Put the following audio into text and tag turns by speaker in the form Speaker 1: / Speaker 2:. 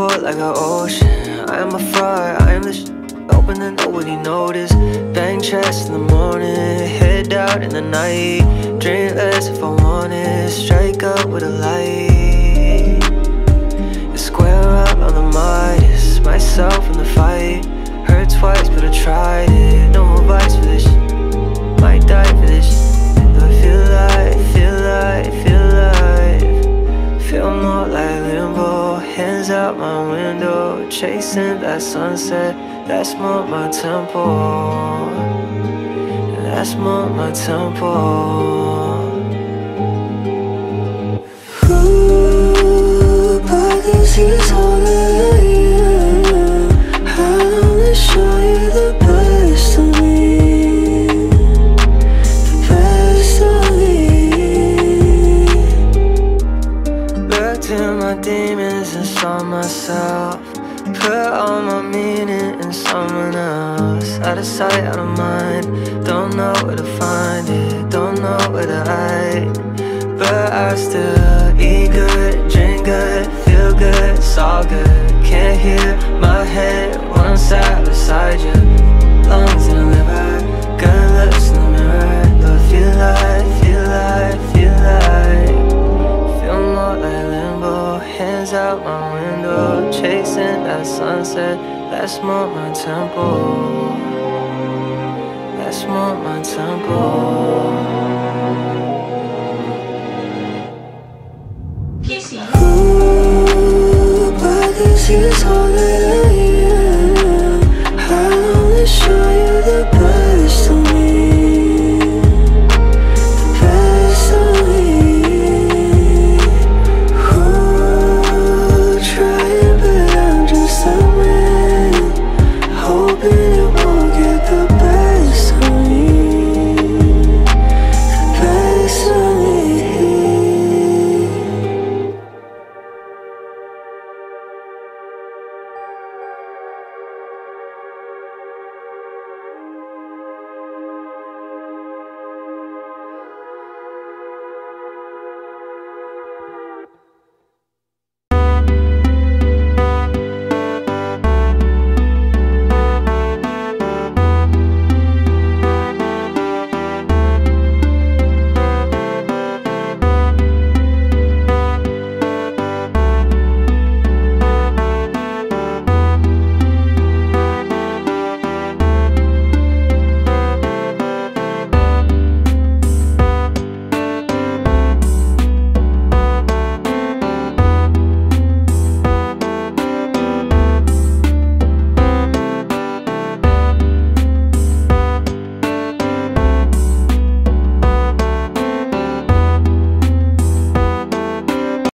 Speaker 1: forth like an ocean. I am a fraud, I am the sh- open and nobody notice. Bang chest in the morning, head out in the night. Drink less if I want it, strike up with a light. square up on the mightest, myself in the fight. Hurt twice, but I tried it. No advice for this. Might die for this. Chasing that sunset. That's more my tempo. That's more my tempo. Ooh, all that am. I show you the best of me, the best of me. My demons and saw myself. Put all my meaning in someone else. Out of sight, out of mind. Don't know where to find it, don't know where to hide. But I still eat good, drink good, my window, chasing that sunset. That's more my tempo. That's more my tempo. Ooh, but this is